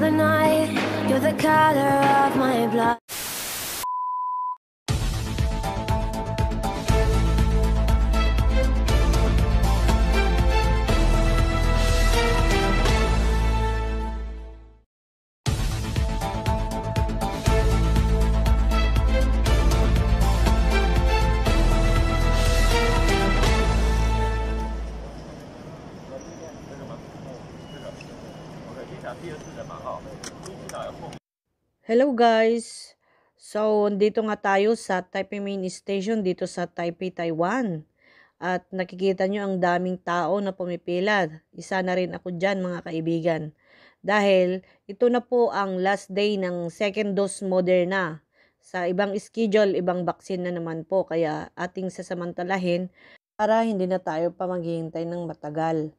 the night. You're the color of my blood. Hello guys! So, dito nga tayo sa Taipei Main Station dito sa Taipei, Taiwan. At nakikita nyo ang daming tao na pumipila. Isa na rin ako dyan mga kaibigan. Dahil ito na po ang last day ng second dose Moderna. Sa ibang schedule, ibang vaccine na naman po. Kaya ating sasamantalahin para hindi na tayo pa maghihintay ng matagal.